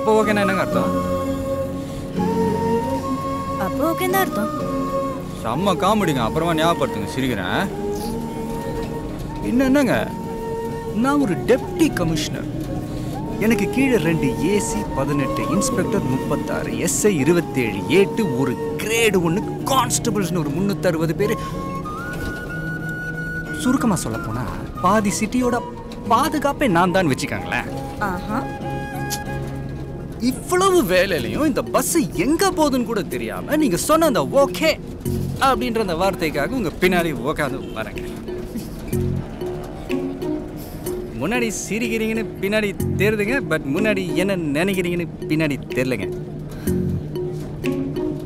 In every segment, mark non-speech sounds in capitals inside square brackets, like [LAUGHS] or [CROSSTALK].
அப்போ ஓகேன்னா என்னங்க அர்த்தம் அப்போ ஓகே தான் அர்த்தம் செம்ம காமெடிங்க அப்புறமா ஞாபகப்படுத்துங்க சிரிக்கிறேன் இன்னும் என்னங்க நான் ஒரு டெப்டி கமிஷனர் எனக்கு கீழே ரெண்டு ஏசி பதினெட்டு இன்ஸ்பெக்டர் முப்பத்தாறு எஸ்ஐ இருபத்தேழு ஏட்டு ஒரு கிரேடு ஒன்று கான்ஸ்டபிள்ஸ்னு ஒரு முந்நூற்றி அறுபது பேர் சுருக்கமாக சொல்ல போனா பாதி சிட்டியோட பாதுகாப்பே நான் தான் வச்சுக்காங்களேன் ஆஹா இவ்வளவு வேலையிலையும் இந்த பஸ் எங்க போகுதுன்னு கூட தெரியாம நீங்க சொன்ன அந்த ஓகே அப்படின்ற அந்த வார்த்தைக்காக உங்க பின்னாடி உட்காந்து வரேங்க. முன்னாடி சிரிக்கிறீங்கன்னு பின்னாடி தெரியுதுங்க பட் முன்னாடி என்ன நினைக்கிறீங்கன்னு பின்னாடி தெரியலங்க.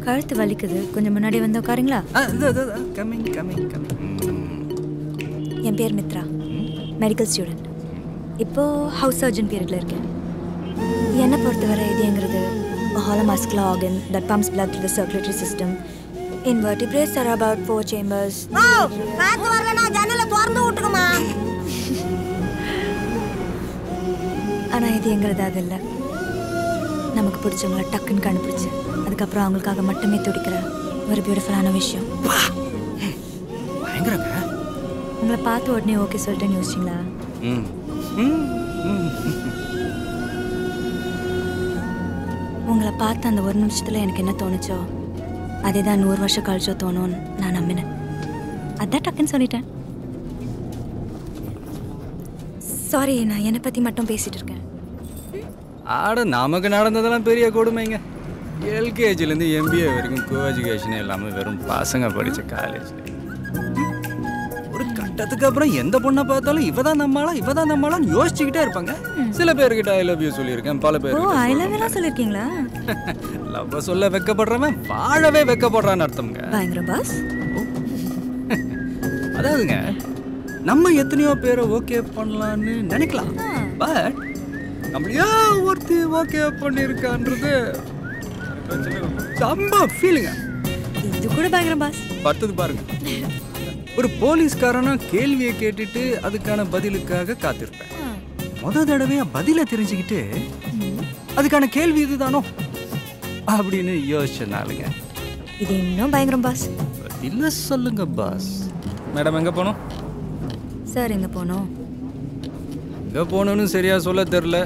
கழுத்து வலிக்குது. கொஞ்சம் முன்னாடி வந்து உட்காருங்களா? கம்மிங் கம்மிங் கம்மிங் என் பேர் மித்ரா. மெடிக்கல் ஸ்டூடெண்ட் இப்போ ஹவுஸ் சர்ஜன் பீரியட்ல இருக்கேன். என்னை பொறுத்தவரை இதுங்கிறது hollow muscular organ that pumps through the circulatory system. In vertebrates there are about four chambers. காத்து வரலனா ஜன்னலை திறந்து விட்டுக்குமா? ஆனா இதுங்கிறது அது இல்லை. நமக்கு பிடிச்சவங்கள டக்குன்னு கண்டுபிடிச்சு அதுக்கப்புறம் அவங்களுக்காக மட்டுமே துடிக்கிற ஒரு பியூட்டிஃபுல்லான விஷயம். உங்களை பார்த்து உடனே ஓகே சொல்லிட்டேன்னு யோசிச்சிங்களா? ம் ம் ம். உங்களை பார்த்த அந்த ஒரு நிமிஷத்துல எனக்கு என்ன தோணுச்சோ அதே தான் நூறு வருஷம் கழிச்சோ தோணும்னு நான் நம்பினேன். அதான் டக்குன்னு சொல்லிட்டேன். சாரி நான் என்னை பற்றி மட்டும் பேசிட்டு இருக்கேன். ஆட நமக்கு நடந்ததெல்லாம் பெரிய கொடுமைங்க. எல்கேஜிலேருந்து எம்பிஏ வரைக்கும் கோ எஜுகேஷனே இல்லாமல் வெறும் பசங்க படித்த காலேஜ் ஒரு கட்டத்துக்கு அப்புறம் எந்த பொண்ணை பார்த்தாலும் இவ தான் நம்மளா இவ தான் நம்மளான்னு யோசிச்சுக்கிட்டே இருப்பாங்க. சில பேர்கிட்ட ஐ லவ் யூ சொல்லியிருக்கேன் பல பேர் ஐ லவ் எல்லாம் சொல்லியிருக்கீங்களா? லவ் சொல்ல வெக்கப்படுறவன் வாழவே வெக்கப்படுறான்னு அர்த்தம்ங்க. பயங்கர பாஸ் [LAUGHS] அதாவதுங்க நம்ம எத்தனையோ பேரை ஓகே பண்ணலான்னு நினைக்கலாம். பட் நம்மளையா ஒருத்தி ஓகே பண்ணியிருக்கான்றது செம்ம ஃபீலுங்க இது கூட பயங்கர பாஸ் பத்தது பாருங்க. ஒரு போலீஸ்காரனா கேள்வியை கேட்டுட்டு அதுக்கான பதிலுக்காக காத்திருப்பேன். முத தடவையா பதிலை தெரிஞ்சுக்கிட்டு அதுக்கான கேள்வி இதுதானோ? அப்படின்னு யோசிச்சனாலுங்க இது இன்னும் பயங்கரம் பாஸ் பதில சொல்லுங்க பாஸ் மேடம் எங்க போனோம் சார் எங்கே போனோம் எங்கே போகணும்னு சரியா சொல்ல தெரில.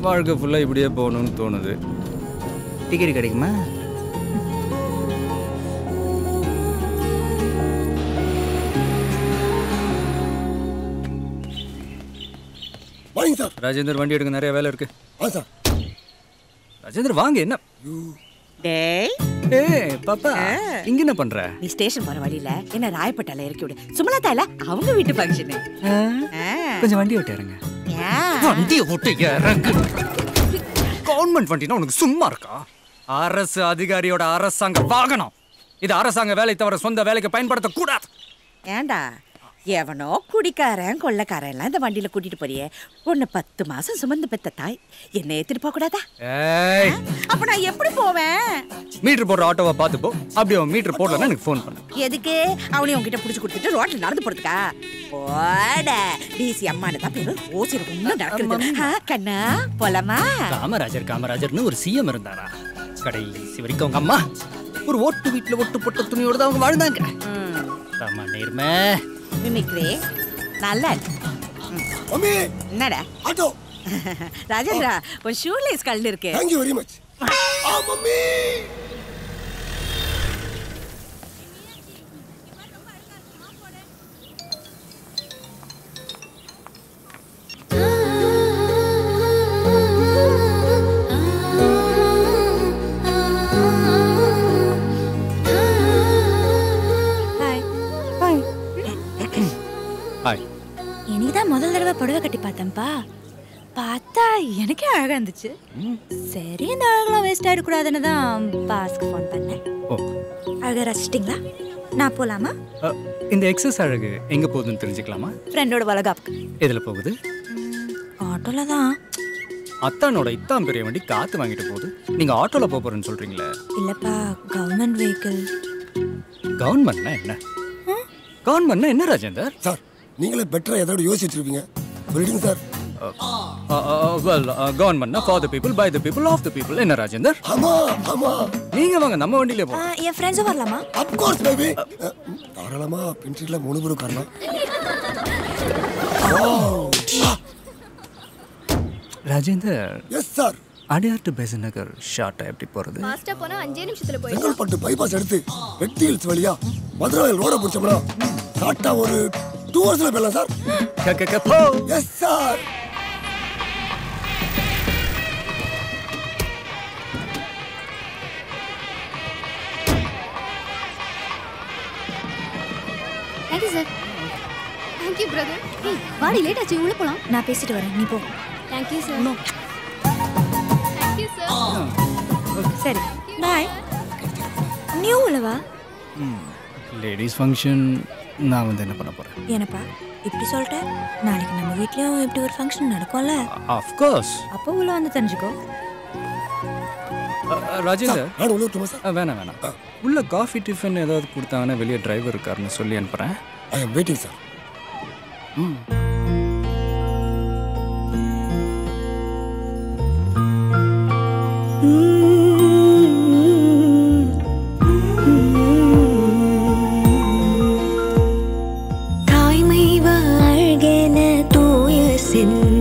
வாழ்க்கை ஃபுல்லாக இப்படியே போகணும்னு தோணுது. டிக்கெட் கிடைக்குமா? ராஜேந்தர் வண்டி எடுக்க நிறைய வேலை இருக்கு. ஆ சார் ராஜேந்தர் வாங்க என்ன? டேய். ஏ பாப்பா இங்க என்ன பண்ற? நீ ஸ்டேஷன் போற வழியில என்ன ராயப்பட்டால இறக்கி விடு. சுமலதா இல்ல அவங்க வீட்டு ஃபங்க்ஷனு கொஞ்சம் வண்டி விட்டு இறங்க. வண்டியை விட்டு இறங்கு. கவர்மெண்ட் வண்டினா உனக்கு சும்மா இருக்கா? அரசு அதிகாரியோட அரசாங்க வாகனம். இது அரசாங்க வேலை தவிர சொந்த வேலைக்கு பயன்படுத்த கூடாது ஏண்டா? எவனோ குடிக்காரன் கொள்ளக்காரன் எல்லாம் இந்த வண்டியில கூட்டிட்டு போறியே. உன்னை பத்து மாசம் சுமந்து பெத்த தாய். என்ன ஏத்திட்டு போக கூடாதா? ஏய். அப்ப நான் எப்படி போவேன்? மீட்டர் போடுற ஆட்டோவை பார்த்து போ. அப்படி அவன் மீட்டர் போடலன்னா எனக்கு ஃபோன் பண்ணு. எதுக்கு? அவனையும் உன்கிட்ட புடிச்சு கொடுத்துட்டு ரோட்ல நடந்து போறதுக்கா? போட. டிசி அம்மானு தான் பேரு. நடக்கிறது ஆ, கண்ணா போலாமா? காமராஜர் காமராஜர்னு ஒரு சிஎம் இருந்தாரா? கடைசி வரைக்கும் அவங்க அம்மா. ஒரு ஓட்டு வீட்டுல ஒட்டு போட்ட துணியோட தான் அவங்க வாழ்ந்தாங்க. ஆமா நேர்மை. மிமிக்ரி நல்லா இருக்கு. என்னடா? ஆட்டோ! [LAUGHS] ராஜேந்திரா உன் ஷூலேஸ் கல் இருக்கு. தேங்க்யூ வெரி மச் ஆ மம்மி! புடவை கட்டி பார்த்தேன்ப்பா. பார்த்தா எனக்கே அழகா இருந்துச்சு. சரி இந்த அழகெல்லாம் வேஸ்ட் ஆயிடக்கூடாதுன்னு தான் பாஸ்க்கு ஃபோன் பண்ணேன். ஓ. அழகா ரசிச்சிட்டிங்களா? நான் போலாமா? இந்த எக்ஸஸ் அழகு எங்க போகுதுன்னு தெரிஞ்சுக்கலாமா? ஃப்ரெண்டோட வளகாப்புக்கு. எதுல போகுது? ஆட்டோல தான். அத்தானோட இத்தான் பெரிய வண்டி காத்து வாங்கிட்டு போகுது. நீங்க ஆட்டோல போக போறேன்னு சொல்றீங்களே. இல்லப்பா கவர்மெண்ட் வெஹிக்கிள் கவர்மெண்ட்னா என்ன? கவர்மெண்ட்னா என்ன ராஜேந்தர்? சார் நீங்களே பெட்டரா ஏதாவது யோசிச்சுட்டு சொல்லிடுங்க sir well கவர்மெண்ட்னா for the people by the people of the people என்ன ராஜேந்தர் ஆமா ஆமா நீங்க வாங்க நம்ம வண்டியிலே போலாம். ஆ, என் ஃப்ரெண்ட்ஸும் வரலாமா? அப்கோர்ஸ் பேபி தாராளமா பின்ட்ரில மூணு பேரும் உட்காரலாம். Rajendar yes sir Adyar to Besant Nagar ஷார்ட்டா எப்படி போறது? ஃபாஸ்டா போனா அஞ்சே நிமிஷத்துல போயிடலாம். செங்கல்பட்டு பைபாஸ் எடுத்து வெட்டி ஹில்ஸ் வழியா மதுரை ரோட பிடிச்சோம்னா ஷார்ட்டா ஒரு டூ ஹவர்ஸ்ல போயிடலாம் sir. Yes sir thank you sir thank you brother ஏய் வாடி லேட் ஆச்சு. உள்ள போலாம். நான் பேசிட்டு வரேன். நீ போ. Thank you sir. தேங்க்யூ சார் சரி பாய் நியூ உள்ளவா லேடிஸ் ஃபங்க்ஷன் நான் வந்து என்ன பண்ண போறேன்? என்னப்பா இப்படி சொல்லிட்ட? நாளைக்கு நம்ம வீட்லயும் இப்படி ஒரு ஃபங்க்ஷன் நடக்கும்ல? ஆஃப்கோர்ஸ் அப்போ உள்ள வந்து தெரிஞ்சுக்கோ. ராஜேந்தர் நான் உள்ள விட்டுமா சார்? அஹ், வேணாம் வேணாம். உள்ள காஃபி டிஃபன் ஏதாவது கொடுத்தாங்கன்னா வெளியே டிரைவர் இருக்காருன்னு சொல்லி அனுப்புறேன். ஐ எம் வெயிட்டிங் சார் தாய்மை தூய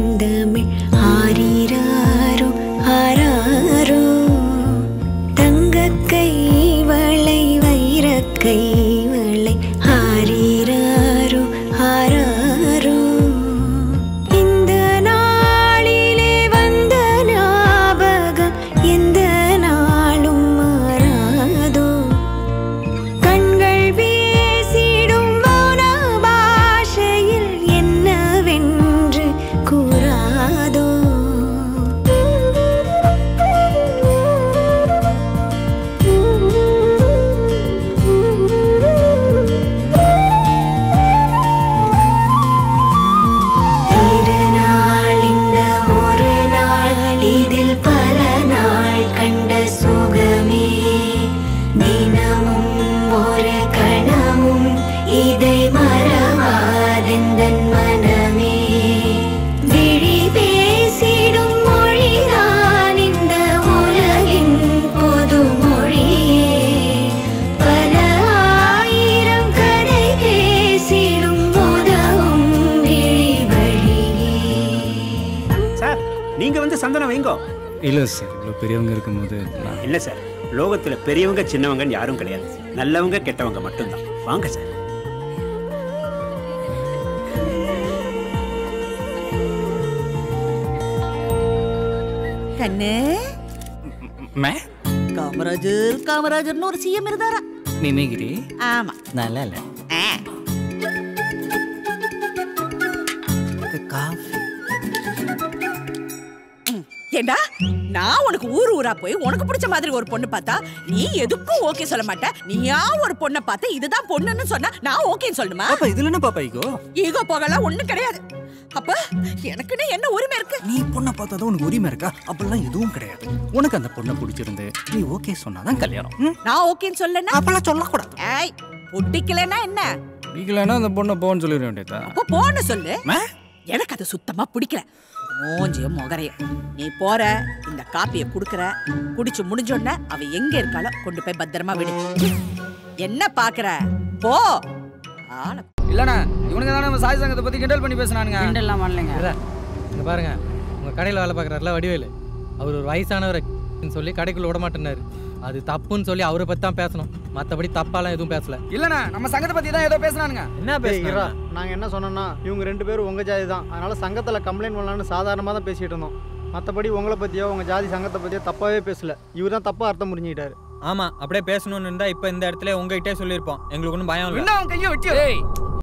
இல்லை சார் இவ்வளோ பெரியவங்க இருக்கும்போது இல்ல சார் லோகத்துல பெரியவங்க சின்னவங்கன்னு யாரும் கிடையாது. நல்லவங்க கெட்டவங்க மட்டும்தான். வாங்க சார். கண்ணு. மே? காமராஜர் காமராஜர்னு ஒரு சிஎம் இருந்தாரா? மிமிகிரி ஆமா. நல்லா இல்லை. காஃபி. ஏண்டா? நான் உனக்கு ஊர் ஊரா போய் உனக்கு பிடிச்ச மாதிரி ஒரு பொண்ணு பார்த்தா நீ எதுக்கும் ஓகே சொல்ல மாட்ட. நீயா ஒரு பொண்ணை பார்த்து இதுதான் பொண்ணுன்னு சொன்னா நான் ஓகேன்னு சொல்லணுமா? பாப்பா இதுல என்ன பாப்பா ஈகோ ஈகோ போகலாம் ஒண்ணும் கிடையாது. அப்ப எனக்குன்னு என்ன உரிமை இருக்கு? நீ பொண்ணை பார்த்தா உனக்கு உரிமை இருக்கா? அப்பெல்லாம் எதுவும் கிடையாது. உனக்கு அந்த பொண்ணை பிடிச்சிருந்து நீ ஓகே சொன்னாதான் கல்யாணம்? நான் ஓகேன்னு சொல்லனா அப்பெல்லாம் சொல்லக்கூடாது. ஏய் பிடிக்கலன்னா என்ன? பிடிக்கலன்னா அந்த பொண்ணை போன்னு சொல்லிட வேண்டியதா அப்போ போன்னு சொல்லு. எனக்கு அது சுத்தமா பிடிக்கல. மூஞ்சியும் முகரையும் நீ போற இந்த காப்பிய குடுக்கற குடிச்சு முடிஞ்சோடனே அவ எங்க இருக்காளோ கொண்டு போய் பத்திரமா விடு. என்ன பாக்குற? போ. இல்லண்ணா இவனுங்க தானே நம்ம சாய் சங்கத்தை பத்தி கிண்டல் பண்ணி பேசுனானுங்க. கிண்டல்லாம் பண்ணலைங்க இங்க பாருங்க உங்க கடையில் வேலை பார்க்குறாருல வடிவேலு. அவர் ஒரு வயசானவர் சொல்லி கடைக்குள்ள விட மாட்டேனாரு அது தப்புன்னு சொல்லி அவரை பத்தி தான் பேசணும். மற்றபடி தப்பாலாம் எதுவும் பேசல. இல்லண்ணா நம்ம சங்கத்தை பத்தி தான் ஏதோ பேசுனானுங்க. என்ன பேசுகிறா நாங்கள் என்ன சொன்னோம்னா இவங்க ரெண்டு பேரும் உங்கள் ஜாதி தான். அதனால சங்கத்தில் கம்ப்ளைண்ட் பண்ணலான்னு சாதாரணமாக தான் பேசிகிட்டு இருந்தோம். மற்றபடி உங்களை பற்றியோ உங்கள் ஜாதி சங்கத்தை பற்றியோ தப்பாகவே பேசல. இவர் தான் தப்பாக அர்த்தம் புரிஞ்சுக்கிட்டாரு. ஆமா அப்படியே பேசணும்னு இருந்தா இப்ப இந்த இடத்துல உங்ககிட்டே சொல்லியிருப்போம். எங்களுக்கு ஒன்றும் பயம் இல்லை.